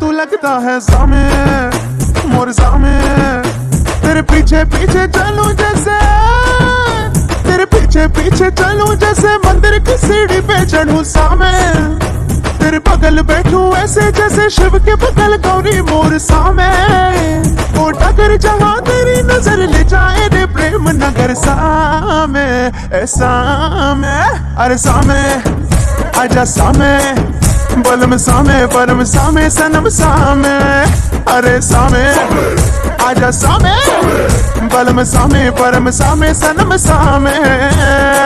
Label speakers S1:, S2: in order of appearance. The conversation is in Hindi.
S1: तू लगता है सामे, मोर सामे। तेरे पीछे पीछे चलूँ जैसे, तेरे पीछे पीछे चलूँ जैसे, मंदिर की सीढ़ी पे चढ़ूं सामे। तेरे बगल बैठूं ऐसे जैसे शिव के बगल गौरी मोर सामे। ओ टकर जहाँ तेरी नज़र ले जाए रे प्रेम नगर सामे सामे, अरे सामे, आजा सामे। बलम सामे परम सामे, सनम सामे। अरे सामे, आजा सामे। बलम सामे परम सामे, सनम सामे।